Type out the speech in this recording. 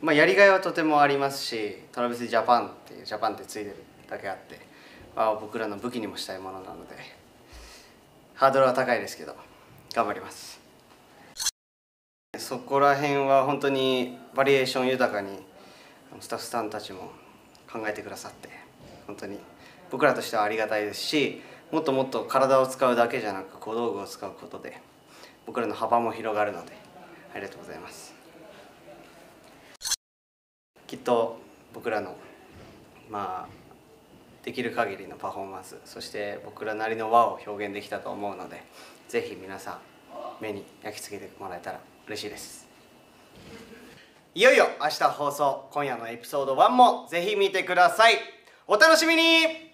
まあ、やりがいはとてもありますしトラビスジャパンっていうジャパンってついてるだけあって、まあ、僕らの武器にもしたいものなのでハードルは高いですけど頑張ります。そこら辺は本当にバリエーション豊かにスタッフさんたちも考えてくださって本当に僕らとしてはありがたいですしもっともっと体を使うだけじゃなく小道具を使うことで僕らの幅も広がるのでありがとうございます。きっと僕らのまあできる限りのパフォーマンスそして僕らなりの和を表現できたと思うのでぜひ皆さん目に焼き付けてもらえたら嬉しいです。いよいよ明日放送今夜のエピソード1もぜひ見てください。お楽しみに。